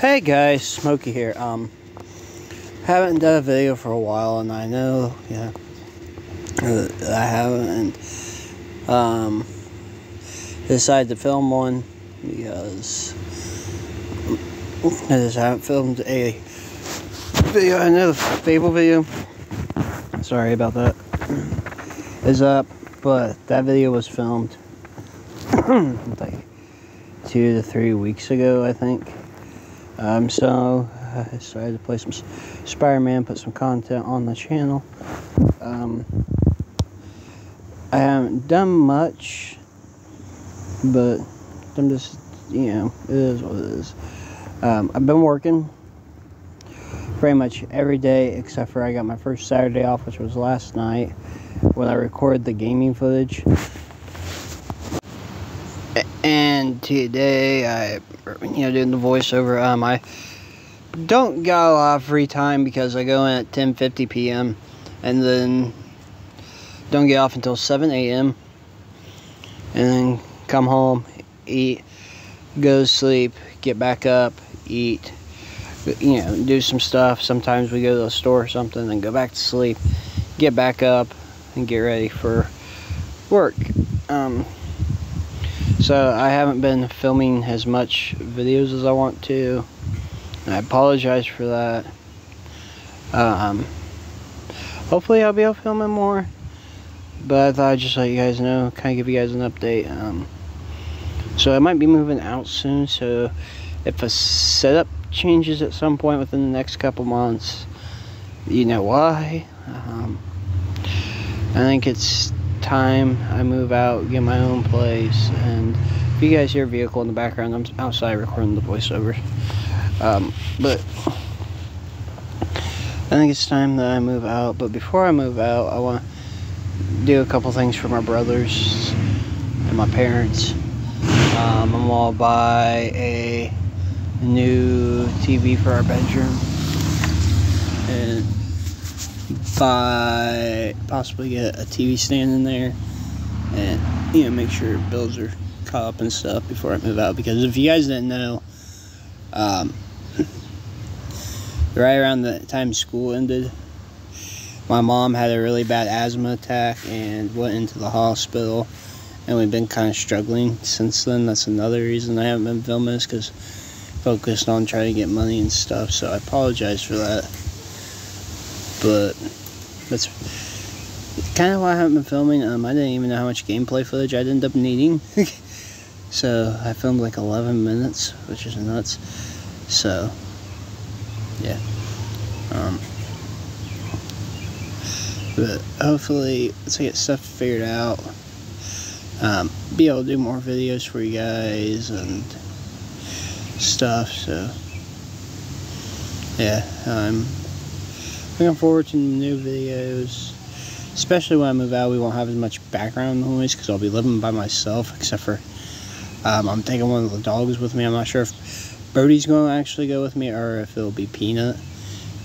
Hey guys, Smokey here. Um, haven't done a video for a while, and I know, yeah, uh, I haven't. Um, decided to film one because I just haven't filmed a video. I know the Fable video. Sorry about that. Is up, but that video was filmed two to three weeks ago, I think. Um, so I decided to play some Spider-Man, put some content on the channel. Um, I haven't done much, but I'm just, you know, it is what it is. Um, I've been working pretty much every day except for I got my first Saturday off, which was last night when I recorded the gaming footage. And today I, you know, doing the voiceover. Um, I don't got a lot of free time because I go in at 10:50 p.m. and then don't get off until 7 a.m. and then come home, eat, go to sleep, get back up, eat, you know, do some stuff. Sometimes we go to the store or something and go back to sleep, get back up, and get ready for work. Um, so I haven't been filming as much videos as I want to. I apologize for that. Um, hopefully I'll be able to film more. But I thought I'd just let you guys know, kind of give you guys an update. Um, so I might be moving out soon, so if a setup changes at some point within the next couple months, you know why. Um, I think it's time I move out, get my own place, and if you guys hear a vehicle in the background, I'm outside recording the voiceover. Um, but I think it's time that I move out. But before I move out, I want to do a couple things for my brothers and my parents. Um, I'm gonna buy a new TV for our bedroom and buy possibly get a TV stand in there and you know make sure bills are caught up and stuff before I move out. Because if you guys didn't know um, right around the time school ended my mom had a really bad asthma attack and went into the hospital. And we've been kind of struggling since then. That's another reason i haven't been filming is because focused on trying to get money and stuff. So i apologize for that but that's kind of why i haven't been filming. Um, i didn't even know how much gameplay footage i'd end up needing. So i filmed like 11 minutes which is nuts. So yeah. Um, but hopefully once I get stuff figured out um, be able to do more videos for you guys and stuff so yeah I'm looking forward to new videos especially when I move out we won't have as much background noise because I'll be living by myself except for um, I'm taking one of the dogs with me I'm not sure if Brody's going to actually go with me or if it'll be Peanut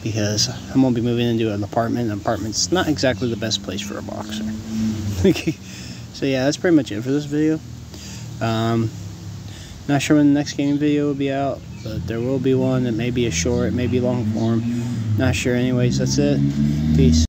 because I'm gonna be moving into an apartment. An apartment's not exactly the best place for a boxer. so yeah, that's pretty much it for this video. Um, not sure when the next gaming video will be out, but there will be one. It may be a short, it may be long form. Not sure. Anyways, that's it. Peace.